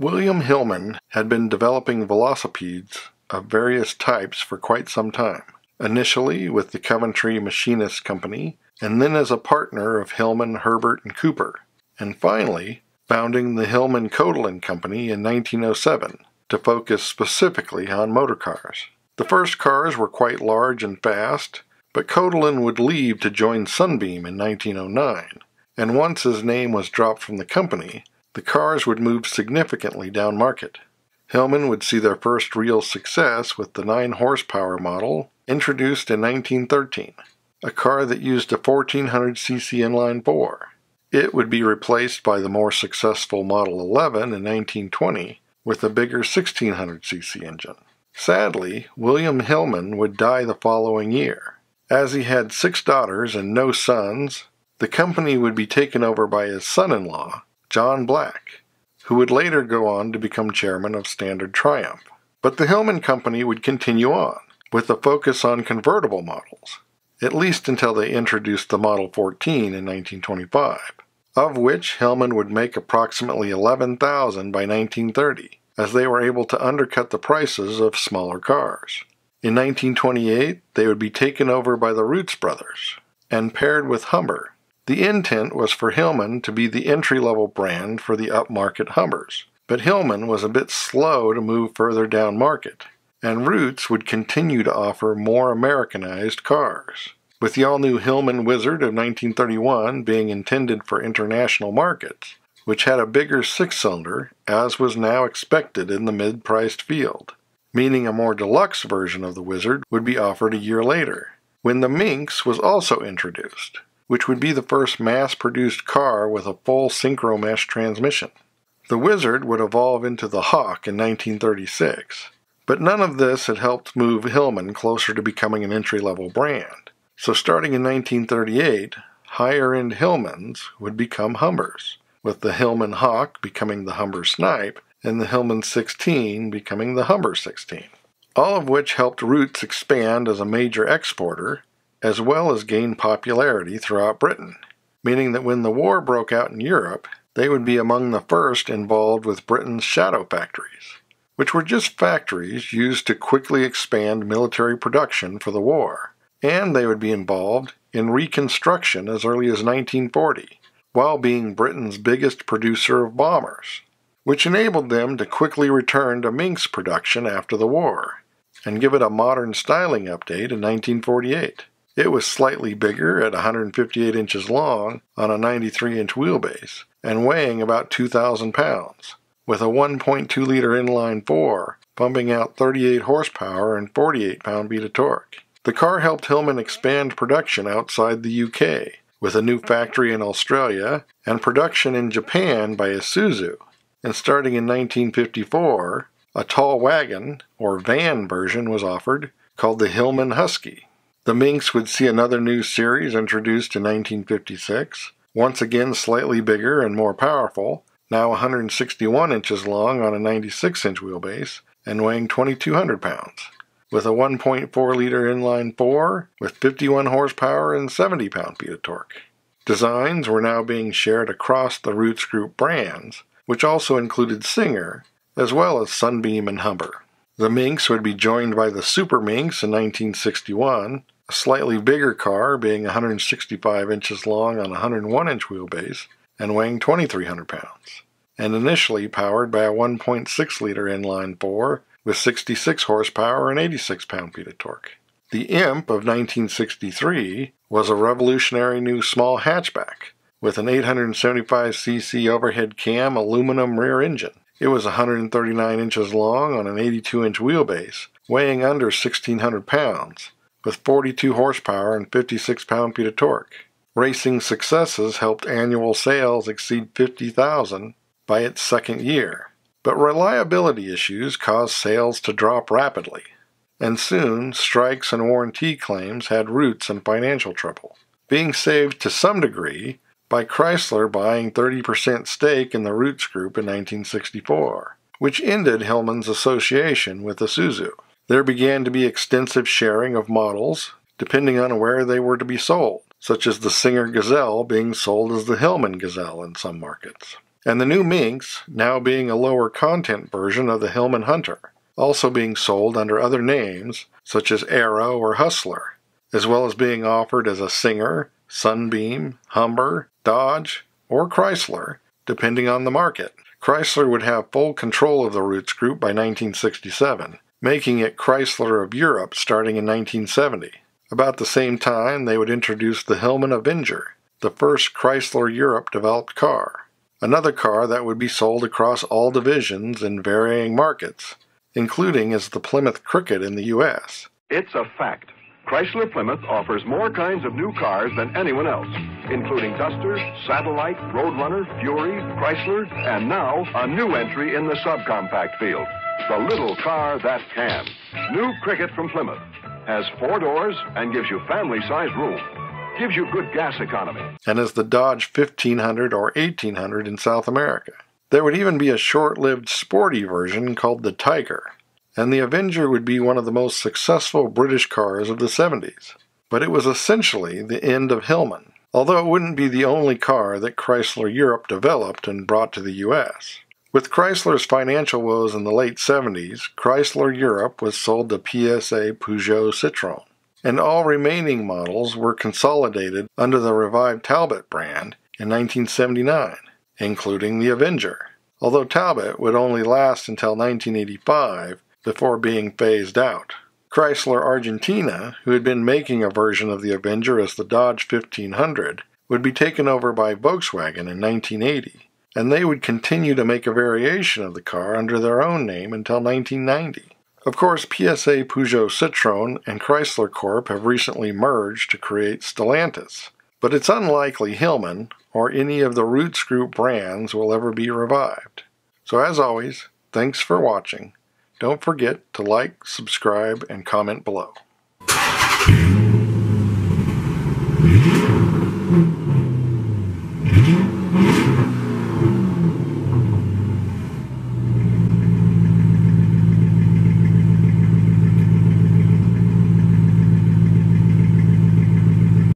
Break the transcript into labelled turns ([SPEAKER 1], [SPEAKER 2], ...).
[SPEAKER 1] William Hillman had been developing velocipedes of various types for quite some time, initially with the Coventry Machinist Company, and then as a partner of Hillman, Herbert, and Cooper, and finally founding the Hillman Coatalen Company in 1907 to focus specifically on motor cars. The first cars were quite large and fast, but Coatalen would leave to join Sunbeam in 1909, and once his name was dropped from the company, the cars would move significantly down market. Hillman would see their first real success with the 9 horsepower model introduced in 1913, a car that used a 1400cc inline 4. It would be replaced by the more successful Model 11 in 1920 with a bigger 1600cc engine. Sadly, William Hillman would die the following year. As he had six daughters and no sons, the company would be taken over by his son in law, John Black, who would later go on to become chairman of Standard Triumph. But the Hillman Company would continue on, with a focus on convertible models, at least until they introduced the Model 14 in 1925, of which Hillman would make approximately 11,000 by 1930, as they were able to undercut the prices of smaller cars. In 1928, they would be taken over by the Rootes brothers and paired with Humber, the intent was for Hillman to be the entry level brand for the upmarket Humbers, but Hillman was a bit slow to move further down market, and Rootes would continue to offer more Americanized cars. With the all new Hillman Wizard of 1931 being intended for international markets, which had a bigger six cylinder, as was now expected in the mid priced field, meaning a more deluxe version of the Wizard would be offered a year later, when the Minx was also introduced which would be the first mass produced car with a full synchromesh transmission. The Wizard would evolve into the Hawk in 1936, but none of this had helped move Hillman closer to becoming an entry level brand. So, starting in 1938, higher end Hillmans would become Humbers, with the Hillman Hawk becoming the Humber Snipe and the Hillman 16 becoming the Humber 16. All of which helped Rootes expand as a major exporter as well as gain popularity throughout Britain, meaning that when the war broke out in Europe, they would be among the first involved with Britain's shadow factories, which were just factories used to quickly expand military production for the war, and they would be involved in reconstruction as early as 1940, while being Britain's biggest producer of bombers, which enabled them to quickly return to Minx production after the war and give it a modern styling update in 1948. It was slightly bigger at 158 inches long on a 93 inch wheelbase and weighing about 2,000 pounds, with a 1.2 liter inline 4 pumping out 38 horsepower and 48 pound feet of torque. The car helped Hillman expand production outside the UK, with a new factory in Australia and production in Japan by Isuzu. And starting in 1954, a tall wagon, or van version, was offered called the Hillman Husky. The Minx would see another new series introduced in 1956, once again slightly bigger and more powerful, now 161 inches long on a 96 inch wheelbase and weighing 2,200 pounds, with a 1.4 liter inline 4 with 51 horsepower and 70 pound feet of torque. Designs were now being shared across the Rootes Group brands, which also included Singer, as well as Sunbeam and Humber. The Minx would be joined by the Super Minx in 1961, a slightly bigger car being 165 inches long on a 101 inch wheelbase and weighing 2,300 pounds, and initially powered by a 1.6 liter inline 4 with 66 horsepower and 86 pound feet of torque. The Imp of 1963 was a revolutionary new small hatchback with an 875cc overhead cam aluminum rear engine. It was 139 inches long on an 82 inch wheelbase, weighing under 1,600 pounds, with 42 horsepower and 56 pound feet of torque. Racing successes helped annual sales exceed 50,000 by its second year, but reliability issues caused sales to drop rapidly, and soon strikes and warranty claims had Rootes in financial trouble. Being saved to some degree by Chrysler buying 30% stake in the Rootes Group in 1964, which ended Hillman's association with Isuzu. There began to be extensive sharing of models, depending on where they were to be sold, such as the Singer Gazelle being sold as the Hillman Gazelle in some markets. and the new Minx now being a lower content version of the Hillman Hunter, also being sold under other names such as Arrow or Hustler, as well as being offered as a Singer, Sunbeam, Humber, Dodge, or Chrysler, depending on the market. Chrysler would have full control of the Rootes Group by 1967, making it Chrysler of Europe starting in 1970. About the same time, they would introduce the Hillman Avenger, the first Chrysler Europe developed car. Another car that would be sold across all divisions in varying markets, including as the Plymouth Cricket in the U.S.
[SPEAKER 2] It's a fact. Chrysler Plymouth offers more kinds of new cars than anyone else, including Duster, Satellite, Roadrunner, Fury, Chrysler, and now a new entry in the subcompact field, the little car that can. New Cricket from Plymouth has four doors and gives you family-sized room. Gives you good gas economy.
[SPEAKER 1] And is the Dodge 1500 or 1800 in South America. There would even be a short-lived sporty version called the Tiger, and the Avenger would be one of the most successful British cars of the 70s. But it was essentially the end of Hillman, although it wouldn't be the only car that Chrysler Europe developed and brought to the U.S. With Chrysler's financial woes in the late 70s, Chrysler Europe was sold to PSA Peugeot Citroën, and all remaining models were consolidated under the revived Talbot brand in 1979, including the Avenger, although Talbot would only last until 1985 before being phased out. Chrysler Argentina, who had been making a version of the Avenger as the Dodge 1500, would be taken over by Volkswagen in 1980, and they would continue to make a variation of the car under their own name until 1990. Of course, PSA Peugeot Citroën and Chrysler Corp have recently merged to create Stellantis, but it's unlikely Hillman or any of the Rootes Group brands will ever be revived. So, as always, thanks for watching don't forget to like, subscribe, and comment below.